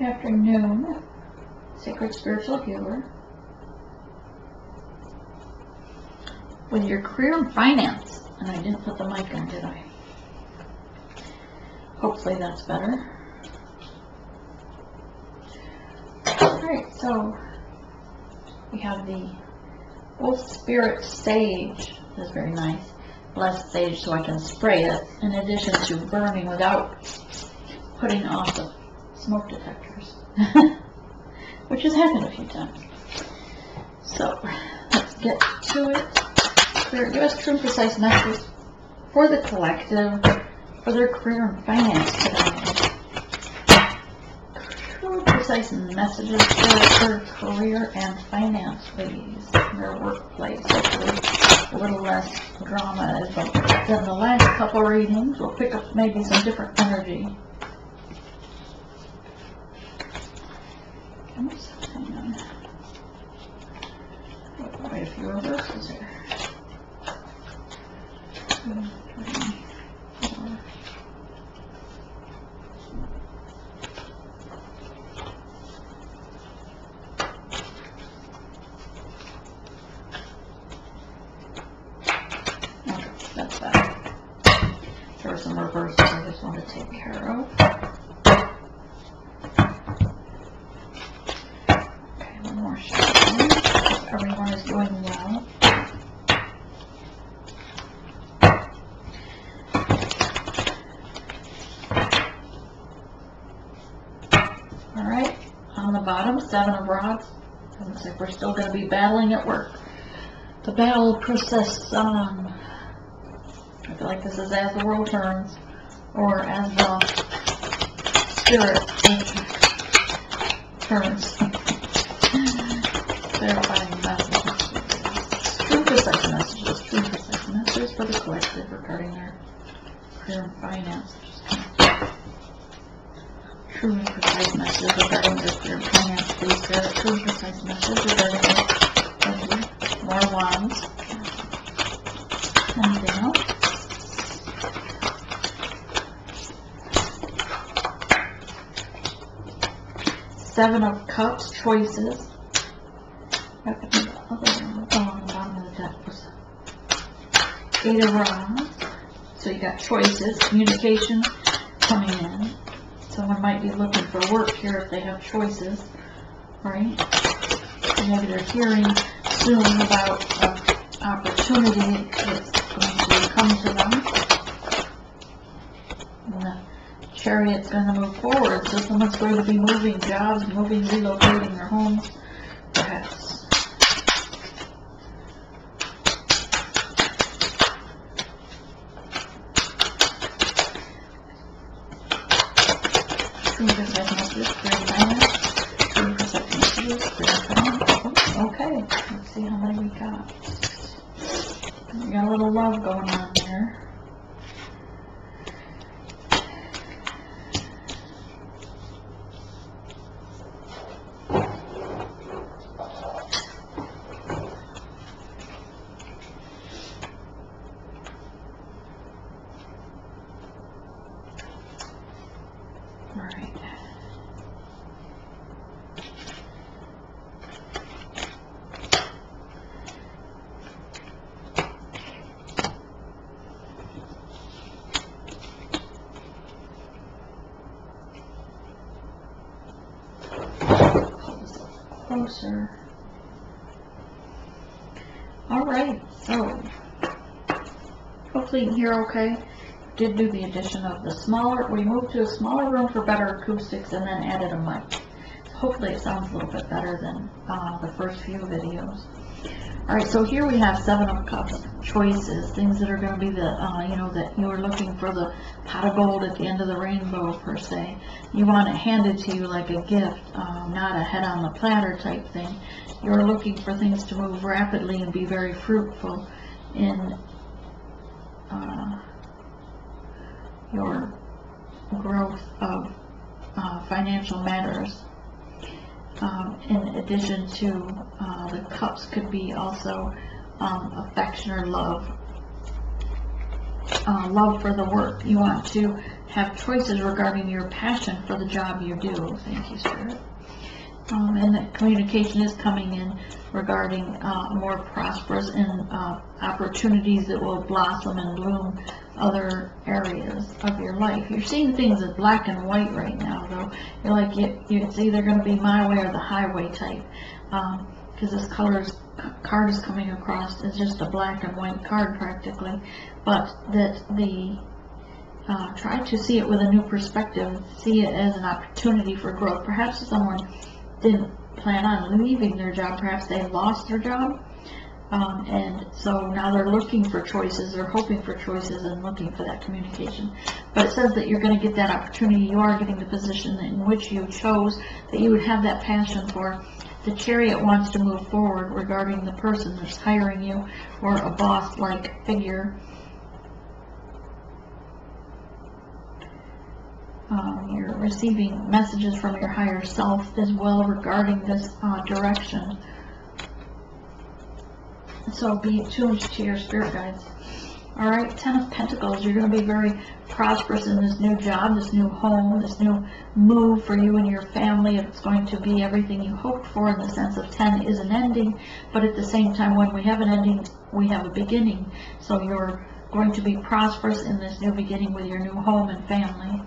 Afternoon, Sacred Spiritual Healer. With your career and finance, and I didn't put the mic on, did I? Hopefully that's better. Alright, so we have the Wolf Spirit Sage, that's very nice. Blessed sage so I can spray it, in addition to burning without putting off the smoke detectors. Which has happened a few times. So, let's get to it. Give us true and precise messages for the collective, for their career and finance. True and precise messages for their career and finance, please, their workplace. Hopefully, a little less drama as well. than the last couple readings. We'll pick up maybe some different energy. Oops, hang on. Oh, Quite a few reverses here. Two, three, four. Okay, that's better. There were some reverses I just want to take care of. Okay, one more shot. Hope Everyone is doing well. All right, on the bottom, seven of rods. Looks like we're still gonna be battling at work. The battle persists on. I feel like this is as the world turns, or as the spirit turns. Clarifying messages. True precise messages, true precise messages for the collective regarding their career and finance. And precise messages regarding and and precise messages regarding. More wands. Anything else? Seven of Cups, choices. Eight of Wands. So you got choices, communication coming in. Someone might be looking for work here if they have choices, right? And Maybe they're hearing soon about an opportunity that's going to come to them. And the chariot's gonna move forward, so someone's going to be moving jobs, moving, relocating their homes, going on there. Alright. Pull this Closer. Alright, so hopefully you can hear okay did do the addition of the smaller, we moved to a smaller room for better acoustics and then added a mic. Hopefully it sounds a little bit better than, uh, the first few videos. Alright, so here we have seven of cups, choices, things that are gonna be the, uh, you know, that you are looking for the pot of gold at the end of the rainbow per se. You want it handed to you like a gift, um, not a head on the platter type thing. You're looking for things to move rapidly and be very fruitful in, uh, your growth of uh, financial matters. Um, in addition to, uh, the cups could be also, um, affection or love. uh, love for the work. You want to have choices regarding your passion for the job you do. Thank you, Spirit. Um, and that communication is coming in regarding, uh, more prosperous and, uh, opportunities that will blossom and bloom other areas of your life. You're seeing things as black and white right now, though. You're like, you, it's either gonna be my way or the highway type. Um, cause this color's, card is coming across as just a black and white card practically. But that the, uh, try to see it with a new perspective, see it as an opportunity for growth. Perhaps someone didn't plan on leaving their job, perhaps they lost their job. Um, and so now they're looking for choices, they're hoping for choices and looking for that communication. But it says that you're gonna get that opportunity, you are getting the position in which you chose, that you would have that passion for. The chariot wants to move forward regarding the person that's hiring you or a boss-like figure. Um, you're receiving messages from your higher self as well regarding this, uh, direction. So be tuned to your spirit guides. All right, Ten of Pentacles, you're gonna be very prosperous in this new job, this new home, this new move for you and your family. It's going to be everything you hoped for in the sense of ten is an ending, but at the same time, when we have an ending, we have a beginning. So you're going to be prosperous in this new beginning with your new home and family.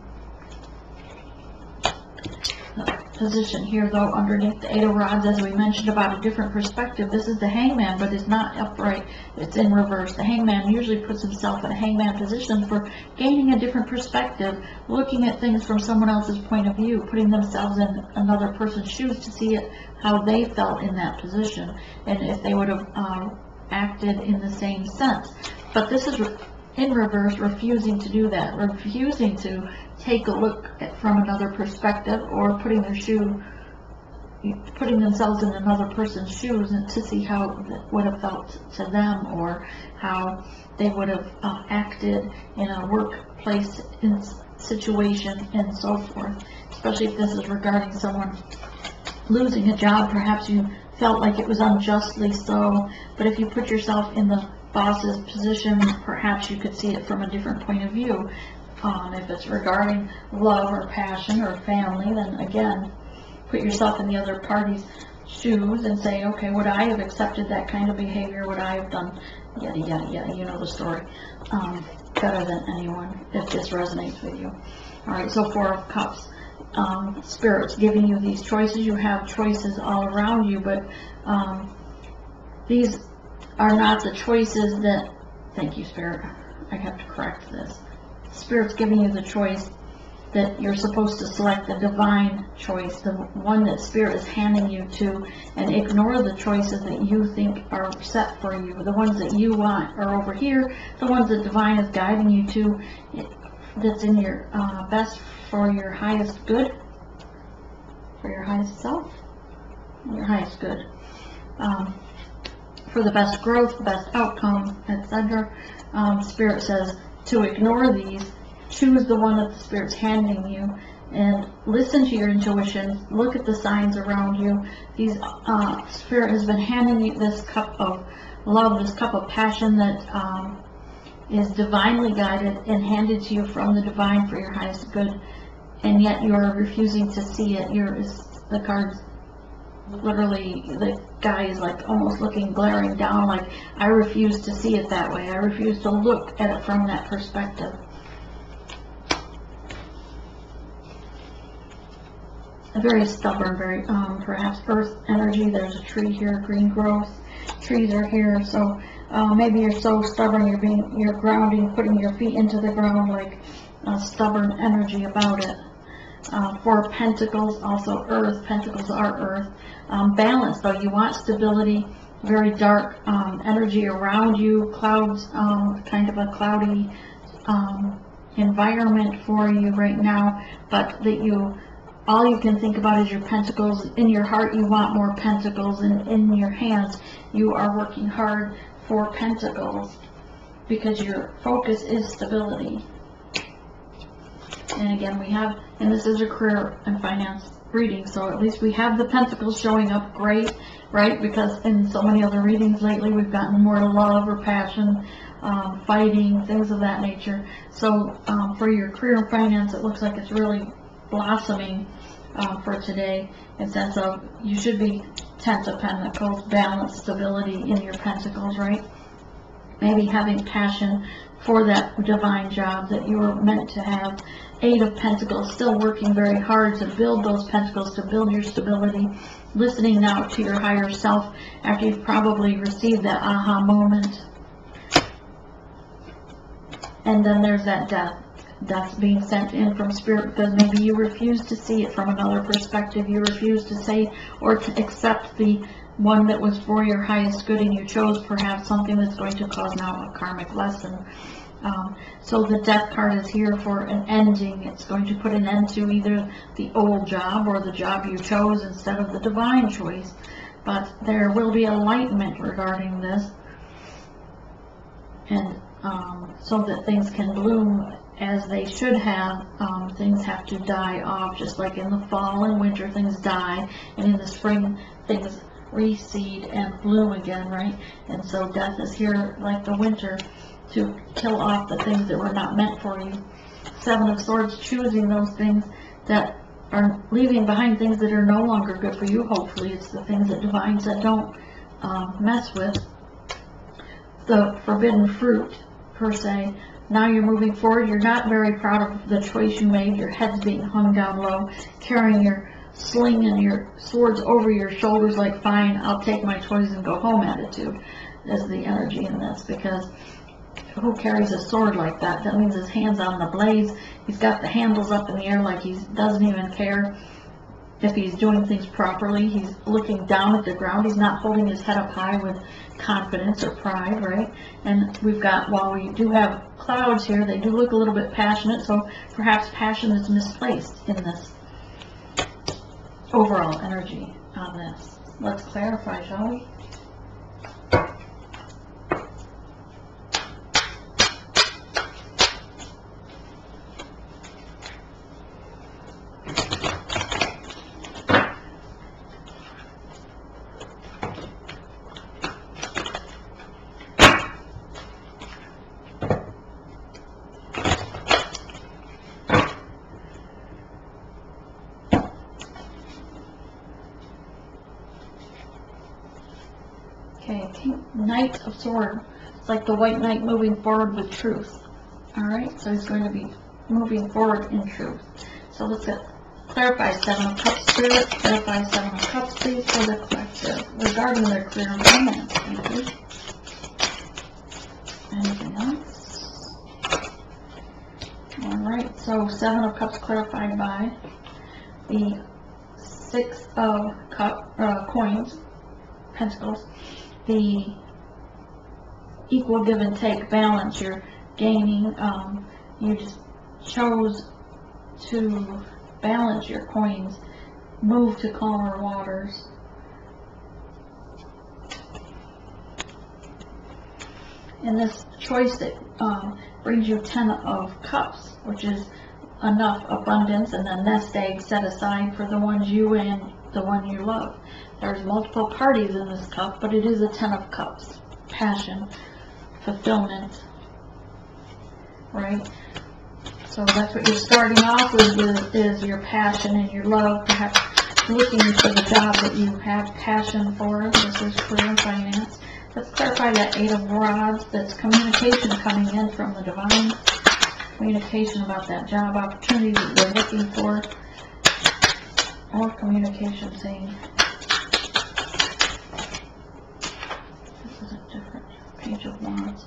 Position here though, underneath the Eight of Rods, as we mentioned about a different perspective, this is the hangman, but it's not upright, it's in reverse. The hangman usually puts himself in a hangman position for gaining a different perspective, looking at things from someone else's point of view, putting themselves in another person's shoes to see it, how they felt in that position, and if they would have, uh, acted in the same sense. But this is in reverse, refusing to do that, refusing to take a look at, from another perspective, or putting their shoe, putting themselves in another person's shoes and to see how it would have felt to them, or how they would have uh, acted in a workplace in situation and so forth. Especially if this is regarding someone losing a job, perhaps you felt like it was unjustly so, but if you put yourself in the boss's position, perhaps you could see it from a different point of view. Um, if it's regarding love or passion or family, then again, put yourself in the other party's shoes and say, okay, would I have accepted that kind of behavior? Would I have done yada, yada, yada, you know the story, um, better than anyone, if this resonates with you. All right, so Four of Cups, um, Spirit's giving you these choices. You have choices all around you, but, um, these are not the choices that, thank you, Spirit, I have to correct this. Spirit's giving you the choice that you're supposed to select the divine choice, the one that Spirit is handing you to, and ignore the choices that you think are set for you. The ones that you want are over here, the ones that divine is guiding you to, that's in your, uh, best for your highest good, for your highest self, your highest good. Um, for the best growth, the best outcome, etc. Um, Spirit says to ignore these, choose the one that the Spirit's handing you, and listen to your intuition. Look at the signs around you. These uh, Spirit has been handing you this cup of love, this cup of passion that um, is divinely guided and handed to you from the divine for your highest good, and yet you are refusing to see it. You're the cards literally, the guy is like almost looking glaring down, like, I refuse to see it that way. I refuse to look at it from that perspective. A very stubborn, very, um, perhaps earth energy. There's a tree here, green growth. Trees are here, so, uh, maybe you're so stubborn, you're being, you're grounding, putting your feet into the ground like, uh, stubborn energy about it. Uh, Four of Pentacles, also Earth, Pentacles are Earth. Um, balance, though, you want stability, very dark, um, energy around you, clouds, um, kind of a cloudy, um, environment for you right now, but that you, all you can think about is your pentacles. In your heart, you want more pentacles, and in your hands, you are working hard for pentacles, because your focus is stability. And again, we have, and this is a career and finance reading, so at least we have the pentacles showing up great, right? Because in so many other readings lately, we've gotten more love or passion um, fighting, things of that nature. So, um, for your career and finance, it looks like it's really blossoming, uh, for today in sense of you should be tenth of pentacles, balance, stability in your pentacles, right? Maybe having passion for that divine job that you were meant to have. Eight of Pentacles, still working very hard to build those pentacles, to build your stability. Listening now to your higher self after you've probably received that aha moment. And then there's that death. Death's being sent in from spirit because maybe you refuse to see it from another perspective. You refuse to say or to accept the one that was for your highest good and you chose perhaps something that's going to cause now a karmic lesson. Um, so the death card is here for an ending. It's going to put an end to either the old job or the job you chose instead of the divine choice. But there will be enlightenment regarding this. And um, so that things can bloom as they should have, um, things have to die off, just like in the fall and winter things die, and in the spring things reseed and bloom again, right? And so death is here like the winter to kill off the things that were not meant for you. Seven of Swords, choosing those things that are leaving behind things that are no longer good for you. Hopefully, it's the things that divines that don't um, mess with. The forbidden fruit, per se. Now you're moving forward. You're not very proud of the choice you made. Your head's being hung down low, carrying your sling and your swords over your shoulders like, fine, I'll take my toys and go home attitude is the energy in this because who carries a sword like that? That means his hand's on the blades. He's got the handles up in the air like he doesn't even care if he's doing things properly. He's looking down at the ground. He's not holding his head up high with confidence or pride, right? And we've got, while we do have clouds here, they do look a little bit passionate, so perhaps passion is misplaced in this overall energy on this. Let's clarify, shall we? Okay, King- Knight of Sword. It's like the White Knight moving forward with truth. Alright, so he's going to be moving forward in truth. So let's get, clarify Seven of Cups Spirit, clarify Seven of Cups please for the collective regarding their and finance. Thank you. Anything else? Alright, so Seven of Cups clarified by the Six of Cup, uh, coins, pentacles, the equal give and take balance you're gaining, um, you just chose to balance your coins, move to calmer waters. And this choice that, um, brings you ten of cups, which is enough abundance and a nest egg set aside for the ones you and the one you love. There's multiple parties in this cup, but it is a ten of cups. Passion, fulfillment, right? So that's what you're starting off with, is- your passion and your love, perhaps looking for the job that you have passion for. This is career and finance. Let's clarify that eight of rods, that's communication coming in from the divine. Communication about that job opportunity that you're looking for. Or communication saying, This is a different page of wands.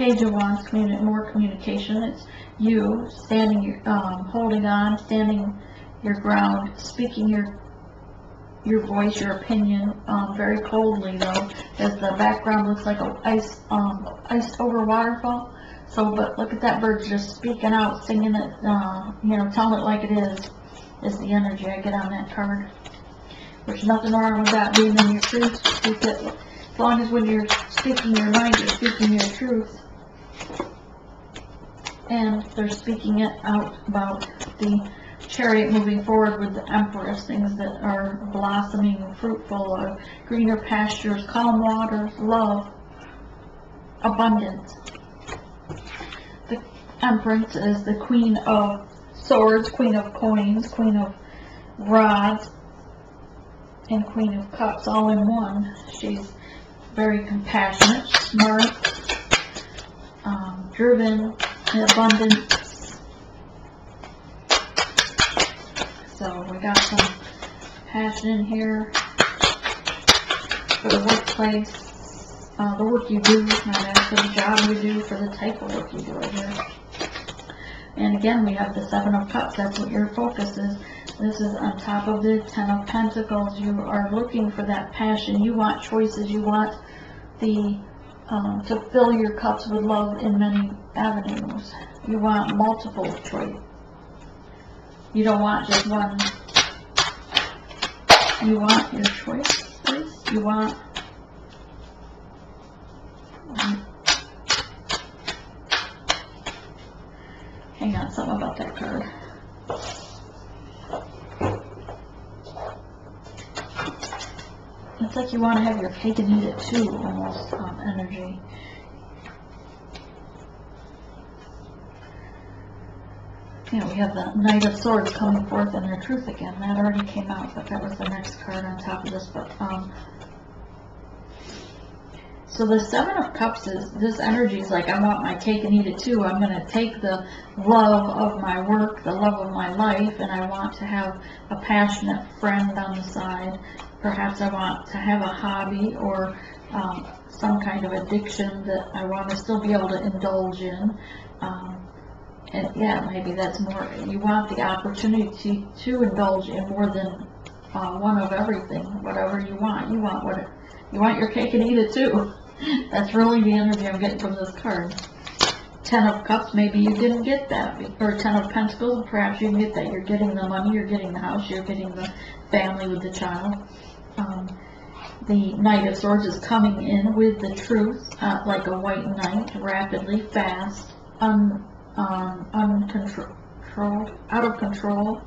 Page of wands, communi- more communication. It's you standing, your- um, holding on, standing your ground, speaking your your voice, your opinion, um, very coldly though, as the background looks like a ice, um, ice over waterfall. So, but look at that bird just speaking out, singing it, uh, you know, telling it like it is, is the energy I get on that card. There's nothing wrong with that, being in your truth, speak as long as when you're speaking your mind, you're speaking your truth. And they're speaking it out about the chariot moving forward with the empress, things that are blossoming, fruitful, uh, greener pastures, calm waters, love, abundance. The empress is the queen of swords, queen of coins, queen of rods, and queen of cups all in one. She's very compassionate, smart, um, driven, and abundant. So we got some passion in here for the workplace, uh, the work you do, not for the job you do, for the type of work you do right here. And again, we have the Seven of Cups, that's what your focus is. This is on top of the Ten of Pentacles. You are looking for that passion. You want choices. You want the, um, to fill your cups with love in many avenues. You want multiple choice. You don't want just one. You want your choices. You want Hang on, something about that card. It's like you want to have your cake and eat it too, almost, um, energy. Yeah, we have the Knight of Swords coming forth in their truth again. That already came out, but that was the next card on top of this, but, um, so the Seven of Cups is, this energy is like, I want my cake and eat it too. I'm gonna take the love of my work, the love of my life, and I want to have a passionate friend on the side. Perhaps I want to have a hobby or, um, some kind of addiction that I want to still be able to indulge in. Um, and yeah, maybe that's more, you want the opportunity to indulge in more than, uh, one of everything, whatever you want. You want what, you want your cake and eat it too. That's really the energy I'm getting from this card. Ten of Cups, maybe you didn't get that, or Ten of Pentacles, perhaps you can get that. You're getting the money, you're getting the house, you're getting the family with the child. Um, the Knight of Swords is coming in with the truth, uh, like a white knight, rapidly, fast, un, um, uncontrolled, out of control.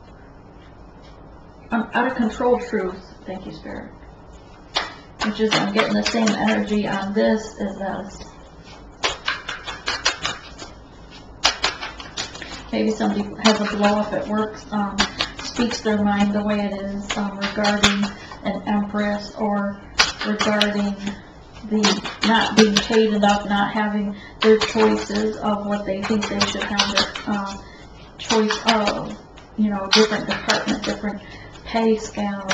Um, out of control truth. Thank you, Spirit which is, I'm getting the same energy on this as this. Maybe somebody has a blow up at work, um, speaks their mind the way it is, um, regarding an empress or regarding the not being paid enough, not having their choices of what they think they should have their, uh, choice of, you know, different department, different pay scale,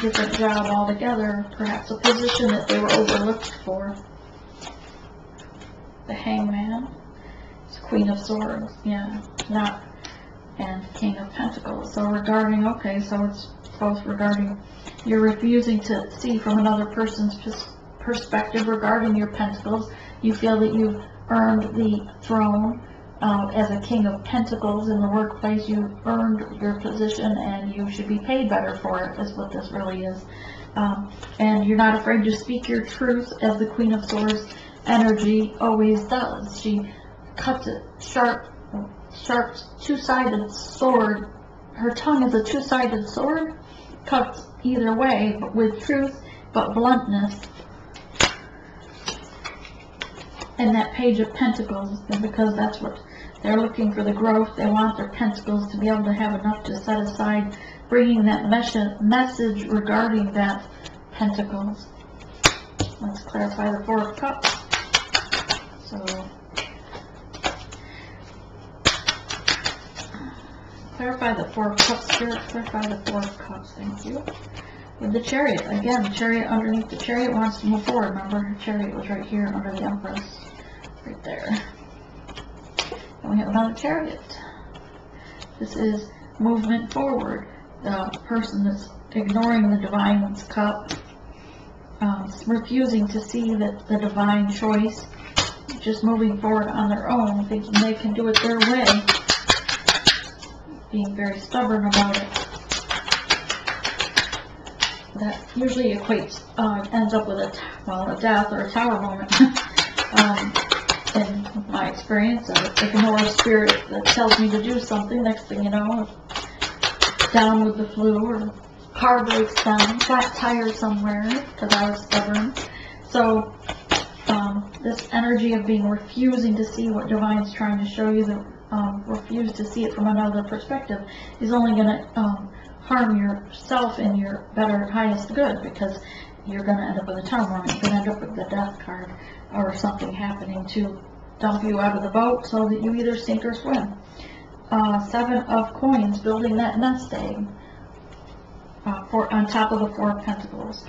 different job altogether, perhaps a position that they were overlooked for. The hangman, it's Queen of Swords, yeah, not, and King of Pentacles. So regarding, okay, so it's both regarding, you're refusing to see from another person's pers- perspective regarding your pentacles. You feel that you've earned the throne um, as a king of pentacles in the workplace, You've earned your position and you should be paid better for it, is what this really is. Um, and you're not afraid to speak your truth as the Queen of Swords energy always does. She cuts it sharp, sharp, two-sided sword. Her tongue is a two-sided sword, cuts either way, but with truth, but bluntness. And that page of pentacles, because that's what they're looking for the growth. They want their pentacles to be able to have enough to set aside, bringing that message regarding that pentacles. Let's clarify the Four of Cups. So, clarify the Four Cups, Spirit. Clarify the Four Cups. Thank you. With the Chariot, again, the Chariot underneath the Chariot wants to move forward. Remember, her Chariot was right here under the Empress, right there. And we have another chariot. This is movement forward. The person that's ignoring the divine's cup, um, refusing to see that the divine choice, just moving forward on their own, thinking they can do it their way, being very stubborn about it. That usually equates, uh, ends up with a, well, a death or a tower moment. um, in my experience, I ignore a spirit that tells me to do something, next thing you know, down with the flu, or car breaks down, flat tire somewhere, because I was stubborn. So, um, this energy of being refusing to see what divine's trying to show you, the, um, refuse to see it from another perspective, is only gonna, um, harm yourself and your better, highest good, because you're gonna end up with a moment, you're gonna end up with the death card, or something happening to dump you out of the boat so that you either sink or swim. Uh, seven of coins, building that nest egg, uh, for, on top of the four of pentacles.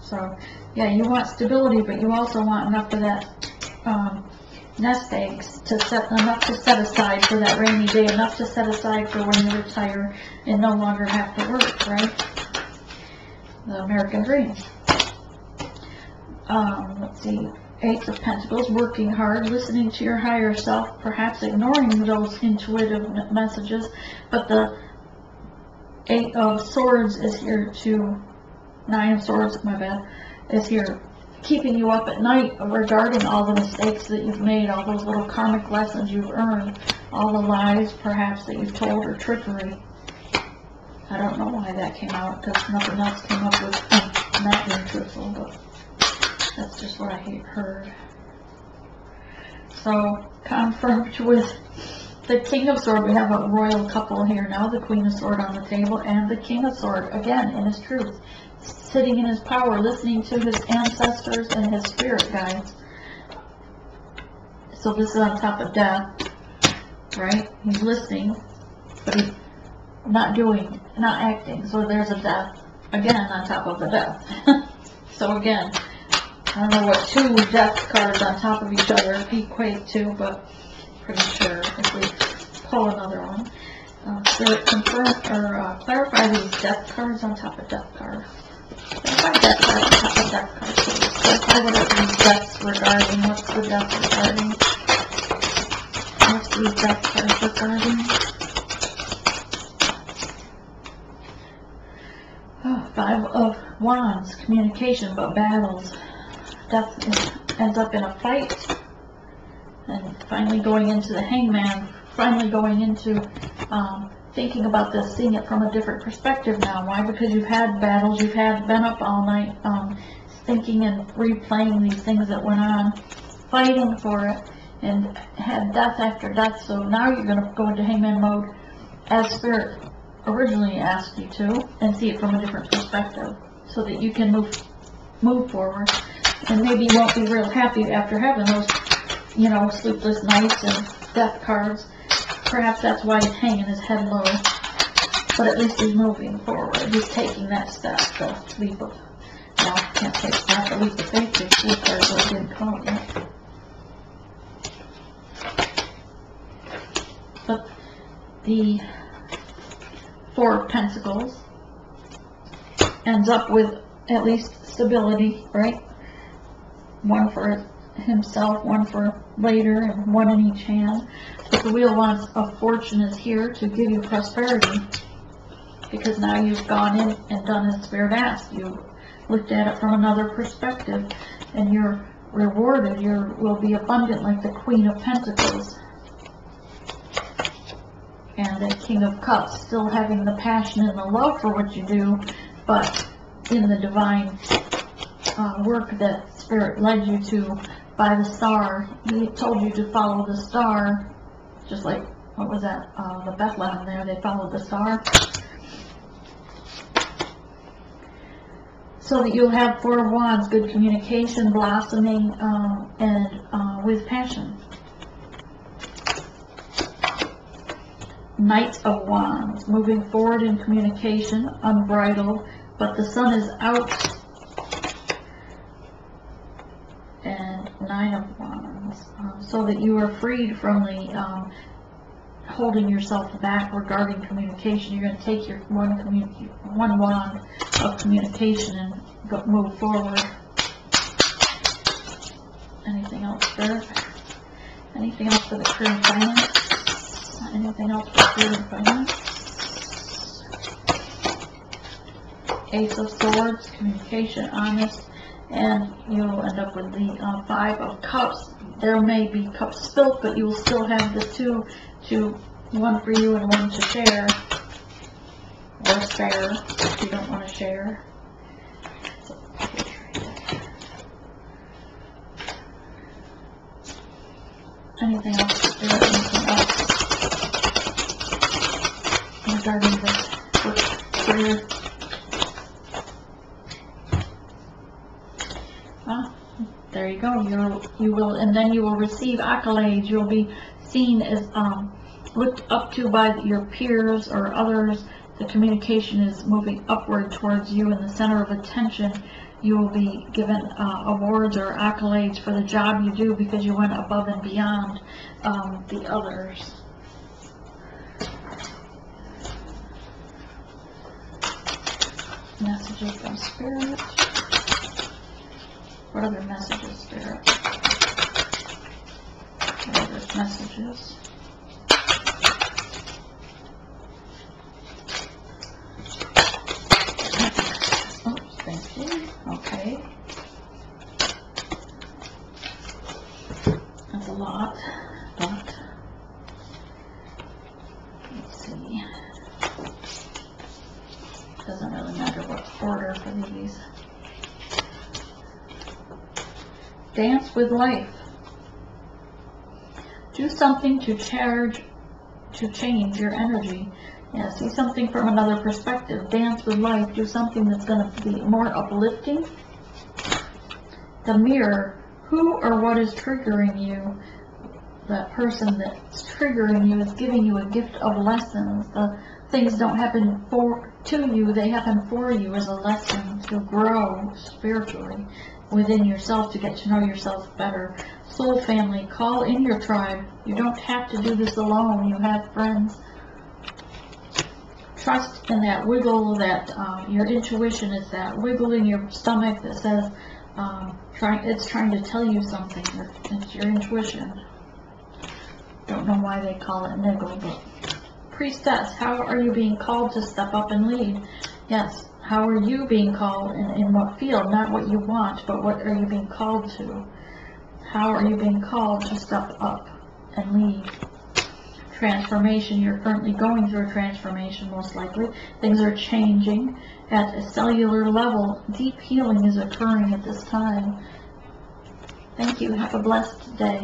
So, yeah, you want stability, but you also want enough of that, um, nest eggs to set, enough to set aside for that rainy day, enough to set aside for when you retire and no longer have to work, right? The American dream. Um, let's see, Eight of Pentacles, working hard, listening to your higher self, perhaps ignoring those intuitive messages, but the Eight of Swords is here to, Nine of Swords, my bad, is here, keeping you up at night regarding all the mistakes that you've made, all those little karmic lessons you've earned, all the lies perhaps that you've told or trickery. I don't know why that came out, because nothing else came up with, not being truthful, but that's just what I he- heard. So, confirmed with the King of Sword, we have a royal couple here now, the Queen of Sword on the table, and the King of Sword, again, in his truth, sitting in his power, listening to his ancestors and his spirit guides. So this is on top of death, right? He's listening, but he's not doing, not acting, so there's a death, again, on top of the death. So again, I don't know what two death cards on top of each other equate to, but pretty sure if we pull another one. Uh, so confirm, or uh, clarify these death cards on top of death cards. These deaths regarding, what's the regarding? What's cards regarding? Oh, Five of Wands, communication, but battles. Death ends up in a fight. And finally going into the hangman, finally going into, um, thinking about this, seeing it from a different perspective now. Why? Because you've had battles, you've had, been up all night, um, thinking and replaying these things that went on, fighting for it, and had death after death, so now you're gonna go into hangman mode as spirit originally asked you to, and see it from a different perspective, so that you can move, move forward. And maybe you won't be real happy after having those, you know, sleepless nights and death cards. Perhaps that's why he's hanging his head low, but at least he's moving forward, he's taking that step, the leap of, no, I can't say it's not the leap of faith, it's leap or what didn't out yet. But the Four of Pentacles ends up with at least stability, right? One for himself, one for later, and one in each hand. But the Wheel of Fortune is here to give you prosperity. Because now you've gone in and done as Spirit asked. You looked at it from another perspective, and you're rewarded. You will be abundant like the Queen of Pentacles and the King of Cups, still having the passion and the love for what you do, but in the divine uh, work that Spirit led you to by the star. He told you to follow the star, just like, what was that, uh, the Bethlehem there, they followed the star. So that you'll have Four of Wands, good communication, blossoming, um, and uh, with passion. Knight of Wands, moving forward in communication, unbridled, but the sun is out. And Nine of Wands, um, that you are freed from the, um, holding yourself back regarding communication. You're gonna take your one one wand of communication and go, move forward. Anything else there? Anything else for the career and finance? Anything else for career and finance? Ace of Swords, communication, honest, and you'll end up with the uh, Five of Cups there may be cups spilt, but you will still have the two, two—one for you and one to share, or spare if you don't want to share. Anything else? anything else regarding this? There you go, you're, you will, and then you will receive accolades, you'll be seen as, um, looked up to by your peers or others. The communication is moving upward towards you in the center of attention. You will be given, uh, awards or accolades for the job you do because you went above and beyond, um, the others. Messages from Spirit. What other messages, there? Other messages? Oops, thank you, okay. That's a lot, but, let's see. Doesn't really matter what order for these. Dance with life. Do something to charge, to change your energy. Yeah, see something from another perspective. Dance with life. Do something that's gonna be more uplifting. The mirror. Who or what is triggering you? That person that's triggering you is giving you a gift of lessons. The things don't happen for, to you, they happen for you as a lesson to grow spiritually within yourself, to get to know yourself better. Soul family, call in your tribe. You don't have to do this alone. You have friends. Trust in that wiggle, that, um, your intuition is that wiggle in your stomach that says, um, trying, it's trying to tell you something. It's your intuition. Don't know why they call it niggle, but priestess, how are you being called to step up and lead? Yes, how are you being called in what field? Not what you want, but what are you being called to? How are you being called to step up and lead? Transformation, you're currently going through a transformation most likely. Things are changing at a cellular level. Deep healing is occurring at this time. Thank you. Have a blessed day.